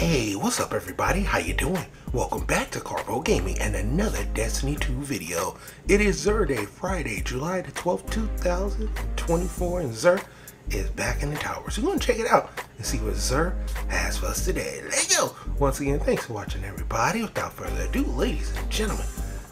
Hey, what's up everybody? How you doing? Welcome back to Karpo Gaming and another Destiny 2 video. It is Xur Day, Friday, July the 12th, 2024, and Xur is back in the tower. So we're gonna check it out and see what Xur has for us today. Let's go! Once again, thanks for watching everybody. Without further ado, ladies and gentlemen,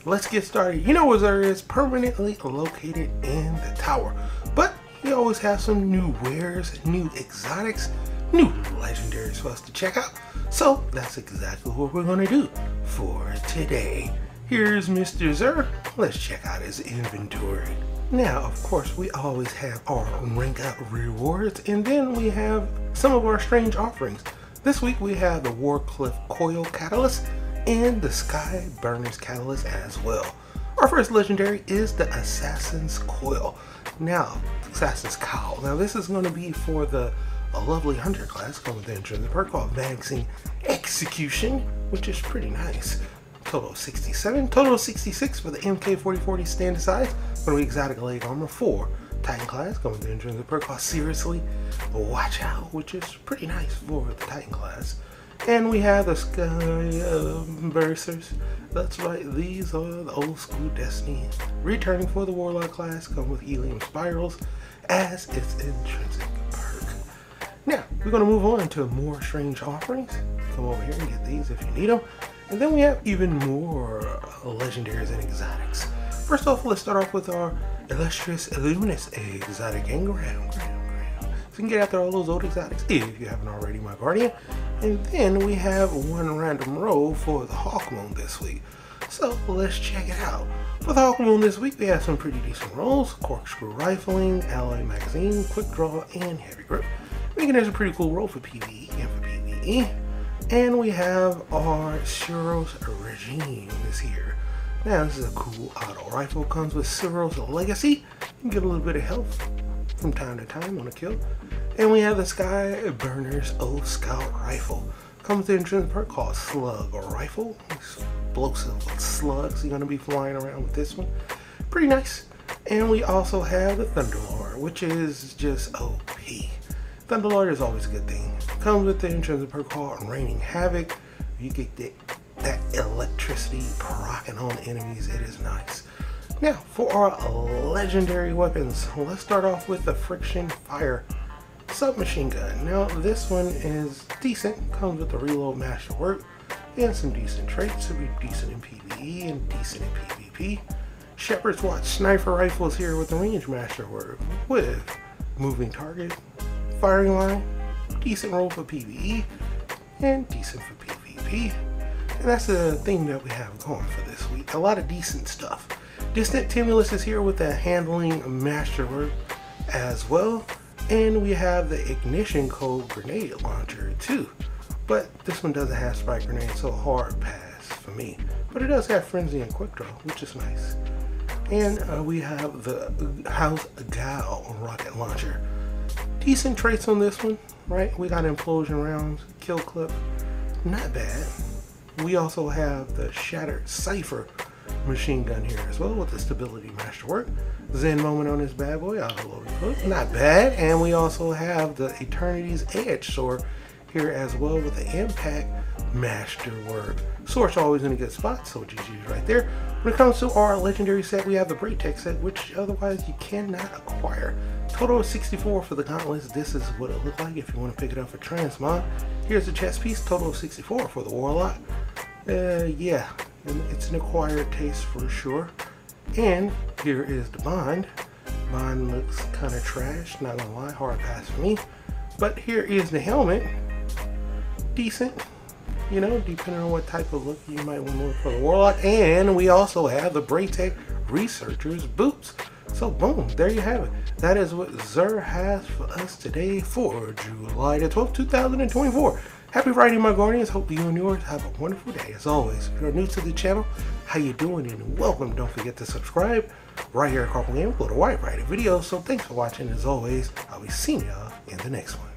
let's get started. You know where Xur is permanently located in the tower, but we always have some new wares, new exotics, new legendaries for us to check out. So that's exactly what we're going to do for today. Here's Mr. Xur. Let's check out his inventory. Now, of course, we always have our rank up rewards, and then we have some of our strange offerings. This week we have the Wardcliff Coil Catalyst and the Sky Burners Catalyst as well. Our first legendary is the Assassin's Coil. Now, Assassin's Cowl. Now this is going to be for the a lovely hunter class with the intrinsic perk called Advancing Execution, which is pretty nice. Total 67, total 66 for the MK4040 Stand Asides for the exotic leg armor 4. Titan class coming with the intrinsic perk called Seriously Watch Out, which is pretty nice for the Titan class. And we have the Sky uh, Bursers. That's right, these are the old school Destiny. Returning for the Warlock class, come with Helium Spirals as its intrinsic now, we're going to move on to more strange offerings. Come over here and get these if you need them. And then we have even more legendaries and exotics. First off, let's start off with our illustrious Illuminous exotic engram. So you can get after all those old exotics if you haven't already, my guardian. And then we have one random roll for the Hawkmoon this week. So let's check it out. For the Hawkmoon this week, we have some pretty decent rolls. Corkscrew Rifling, Alloy Magazine, Quick Draw, and Heavy Grip making this a pretty cool role for PvE and for PvE. And we have our Suros Regime is here. Now this is a cool auto rifle, comes with Suros Legacy. You can get a little bit of health from time to time on a kill. And we have the Sky Burners O Scout Rifle. Comes with the intrinsic perk called Slug Rifle. Explosive slugs you're gonna be flying around with this one. Pretty nice. And we also have the Thunderlord, which is just OP. Thunderlord is always a good thing. Comes with the intrinsic perk called Raining Havoc. You get that, that electricity rocking on enemies. It is nice. Now, for our legendary weapons, let's start off with the Friction Fire submachine gun. Now, this one is decent. Comes with the reload masterwork and some decent traits. To be decent in PvE and decent in PvP. Shepherd's Watch sniper rifles here with the range masterwork with moving target, firing line, decent roll for PvE, and decent for PvP. And that's the thing that we have going for this week. A lot of decent stuff. Distant Tumulus is here with a handling masterwork as well. And we have the ignition code grenade launcher too. But this one doesn't have spike grenade, so hard pass for me. But it does have frenzy and quick draw, which is nice. And uh, we have the House Gal rocket launcher decent traits on this one, right? We got implosion rounds, kill clip, not bad. We also have the shattered cipher machine gun here as well with the stability masterwork. Zen moment on this bad boy, not bad. And we also have the Eternity's Edge sword here as well with the impact masterwork. Source always in a good spot, so GG's right there. When it comes to our legendary set, we have the Braytech set, which otherwise you cannot acquire. Total of 64 for the gauntlets. This is what it looked like if you want to pick it up for transmog. Here's the chest piece, total of 64 for the Warlock. Uh, yeah, it's an acquired taste for sure. And here is the Bond. Bond looks kind of trash, not gonna lie, hard pass for me. But here is the helmet. Decent, you know, depending on what type of look you might want to look for the Warlock. And we also have the Braytech Researcher's Boots. So boom, there you have it. That is what Xur has for us today for July the 12th, 2024. Happy Friday, my Guardians. Hope you and yours have a wonderful day. As always, if you're new to the channel, how you doing and welcome. Don't forget to subscribe right here at Karpo Game. Upload a wide variety videos. So thanks for watching. As always, I'll be seeing y'all in the next one.